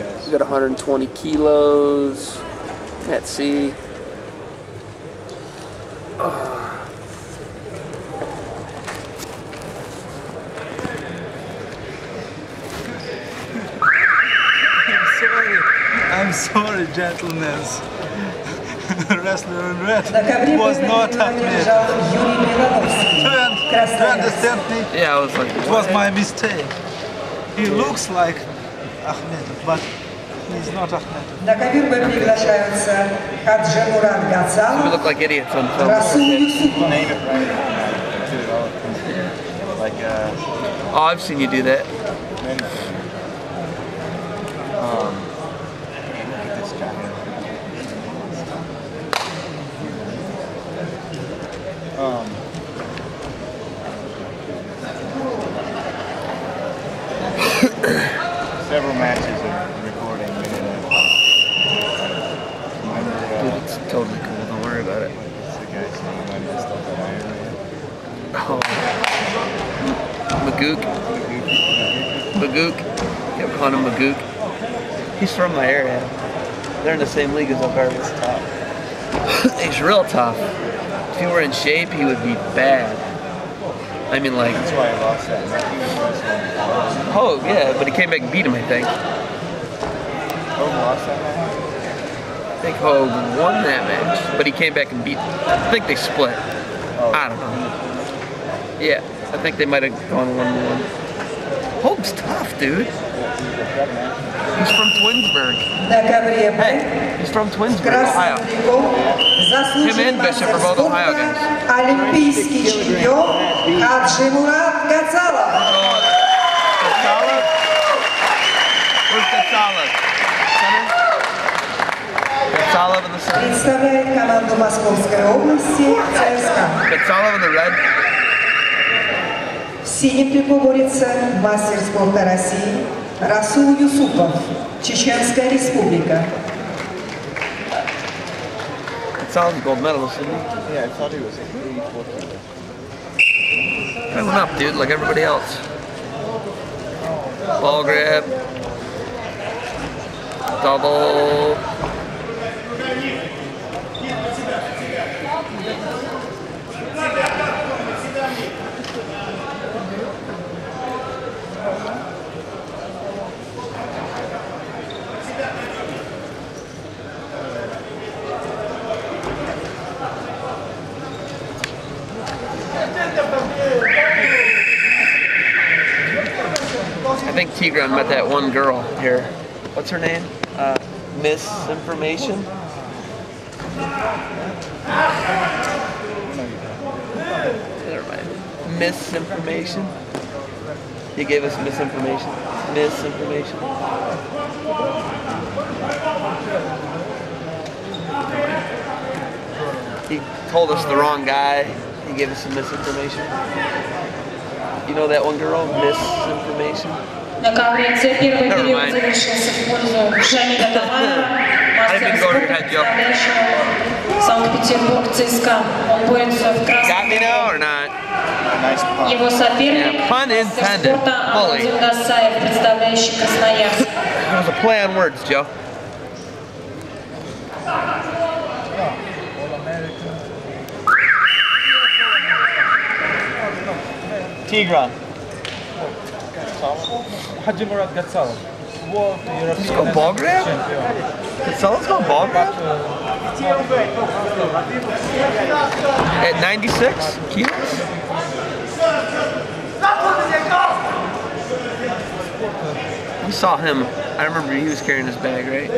guys? We got 120 kilos. Let's see. sorry, I'm sorry, gentlemen. Wrestler and red was not admitted. Do you understand me? Yeah, I was like, it was my mistake. He looks like Ahmed, but he's not Ahmed. На ковер Б приглашаются Хаджи Мурат we Гацалов, look like idiots on film. Расул Юсупов. Name it right. Do it all. Like, uh, Oh, I've seen you do that. Oh. Magook. Magook. Kept calling him Magook. He's from my area. They're in the same league as Elgarvis. He's real tough. If he were in shape, he would be bad. I mean, like, That's why I lost that match. He was wrestling. oh yeah, but he came back and beat him. I think. Hogan lost that match? I think Hogue won that match, but he came back and beat. I think they split. I don't know. Yeah, I think they might have gone one to one. Hogue's tough, dude. He's from Twinsburg. На ковре Б Hey, he's from Twinsburg, красным Ohio. бегом Him заслуженный and Bishop мастер are both Ohio спорта, guys. олимпийский чемпион Хаджи Мурат Гацалов. Oh, Gatsalov? Where's Gatsalov? In the center? Представляет команду Московской области ЦСКА. In the red? В синем трико борется мастер спорта России Расул Юсупов, Чеченская республика. A gold medalist, isn't he? Yeah, I thought he was 84 kilo. I went up, dude, like everybody else. Ball grab. Double. Think Tigran met that one girl here. What's her name? Uh, misinformation? Never mind. Misinformation? He gave us misinformation. Misinformation. He told us the wrong guy. He gave us some misinformation. You know that one girl? Misinformation? На ковре С первый Never период mind. завершился в пользу Джамиля Тамарова, I didn't мастера go to your спорта, head, Joe. представляющего Санкт-Петербург ЦСКА. Он борется в Got красном me now трико. or not? Nice pop. Его соперник Yeah, pun мастер intended. спорта Fully. Владимир Досаев, представляющий Красноярск. It was a play on words, Joe. Tigran. Hadji Murat Gatsalov, world At 96 kilos? We saw him. I remember he was carrying his bag, right?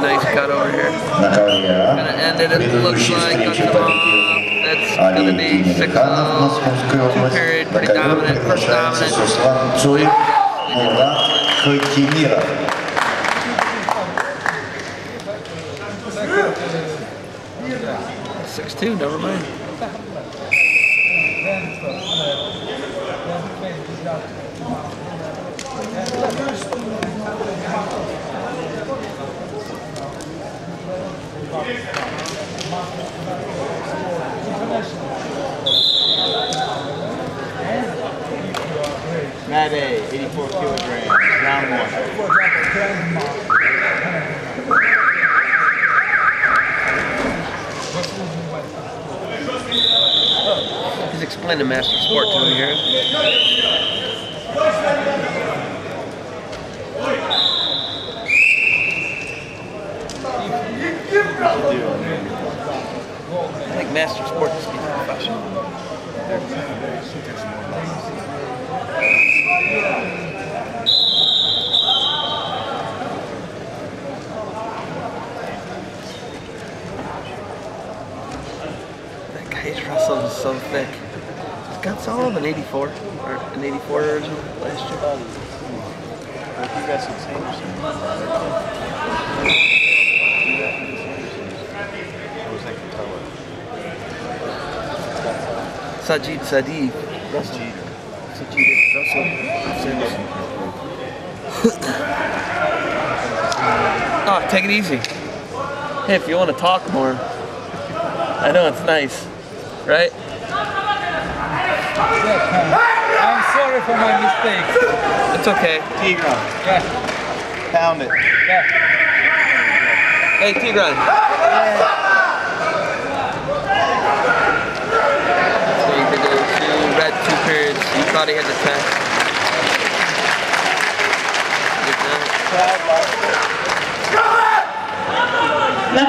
Nice cut over here. Gonna end it. It looks like that's победил That's gonna Али be six Тимирханов Московской Two области. period, На pretty ковер dominant, first приглашается dominant. Суслан Цуев, Мурат Хайтимиров. Six two. Never mind. 84 kilograms, round one. He's explaining master sport to me here. Master sport is professional. That guy's wrestled is so thick. Got solid an 84 or an 84 original last year. Like you guys should change something. Like a. Sajid Sadi. Jeter. Sajid Russell. Oh, take it easy. Hey, if you want to talk more, I know it's nice, right? I'm sorry for my mistakes. It's okay. Tigran. Yeah, Pound it. yeah. Hey, Tigran. So you could do two red, two he had the. Good night. На